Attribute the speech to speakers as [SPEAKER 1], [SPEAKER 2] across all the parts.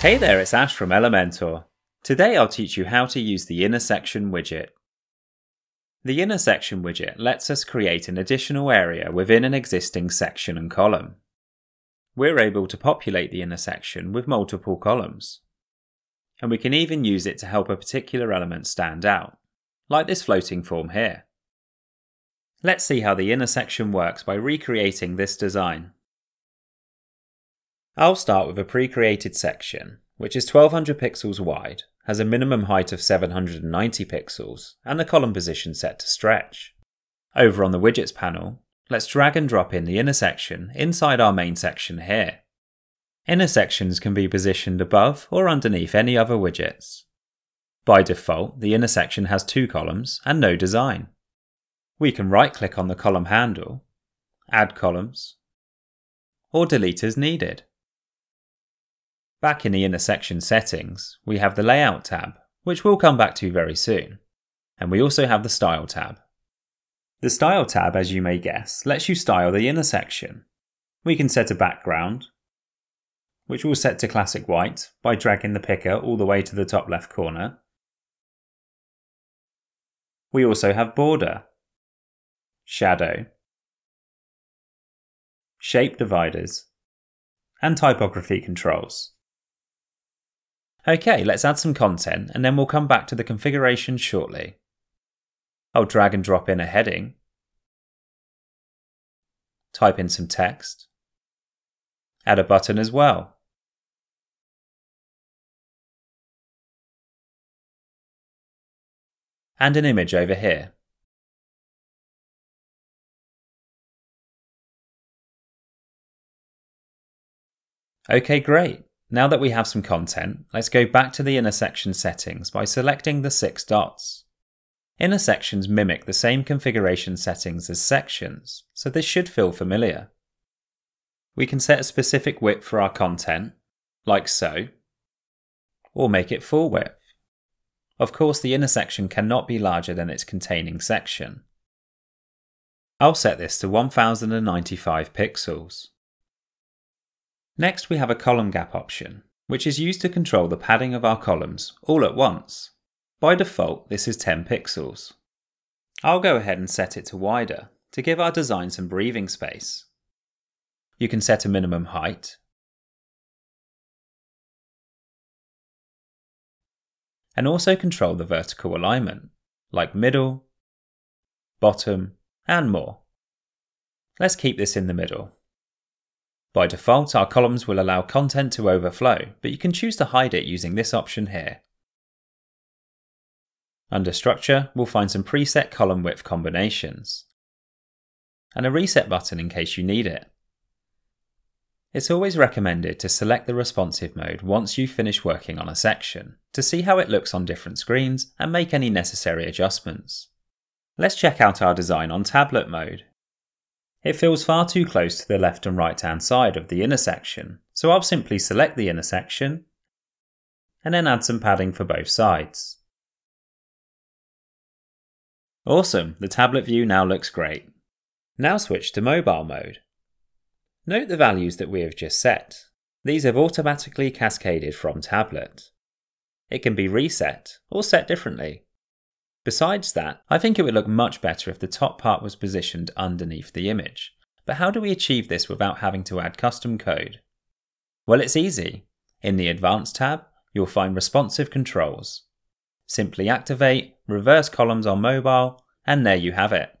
[SPEAKER 1] Hey there, it's Ash from Elementor. Today I'll teach you how to use the inner section widget. The inner section widget lets us create an additional area within an existing section and column. We're able to populate the inner section with multiple columns. And we can even use it to help a particular element stand out, like this floating form here. Let's see how the inner section works by recreating this design. I'll start with a pre-created section, which is 1200 pixels wide, has a minimum height of 790 pixels, and the column position set to stretch. Over on the widgets panel, let's drag and drop in the inner section inside our main section here. Inner sections can be positioned above or underneath any other widgets. By default, the inner section has two columns and no design. We can right click on the column handle, add columns, or delete as needed. Back in the inner section settings, we have the Layout tab, which we'll come back to very soon. And we also have the Style tab. The Style tab, as you may guess, lets you style the inner section. We can set a background, which we'll set to classic white by dragging the picker all the way to the top left corner. We also have border, shadow, shape dividers, and typography controls. Okay, let's add some content and then we'll come back to the configuration shortly. I'll drag and drop in a heading, type in some text, add a button as well. And an image over here. Okay, great. Now that we have some content, let's go back to the inner section settings by selecting the six dots. Inner sections mimic the same configuration settings as sections, so this should feel familiar. We can set a specific width for our content, like so, or make it full width. Of course, the inner section cannot be larger than its containing section. I'll set this to 1095 pixels. Next we have a column gap option, which is used to control the padding of our columns all at once. By default this is 10 pixels. I'll go ahead and set it to wider to give our design some breathing space. You can set a minimum height, and also control the vertical alignment, like middle, bottom, and more. Let's keep this in the middle. By default, our columns will allow content to overflow, but you can choose to hide it using this option here. Under Structure, we'll find some preset column width combinations, and a reset button in case you need it. It's always recommended to select the responsive mode once you've finished working on a section, to see how it looks on different screens and make any necessary adjustments. Let's check out our design on tablet mode. It feels far too close to the left and right hand side of the inner section, so I'll simply select the inner section and then add some padding for both sides. Awesome, the tablet view now looks great. Now switch to mobile mode. Note the values that we have just set. These have automatically cascaded from tablet. It can be reset or set differently. Besides that, I think it would look much better if the top part was positioned underneath the image. But how do we achieve this without having to add custom code? Well, it's easy. In the Advanced tab, you'll find responsive controls. Simply activate reverse columns on mobile, and there you have it.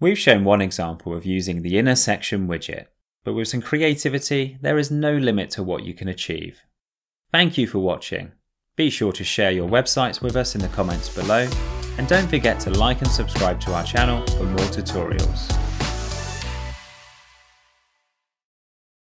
[SPEAKER 1] We've shown one example of using the inner section widget, but with some creativity, there is no limit to what you can achieve. Thank you for watching. Be sure to share your websites with us in the comments below, and don't forget to like and subscribe to our channel for more tutorials.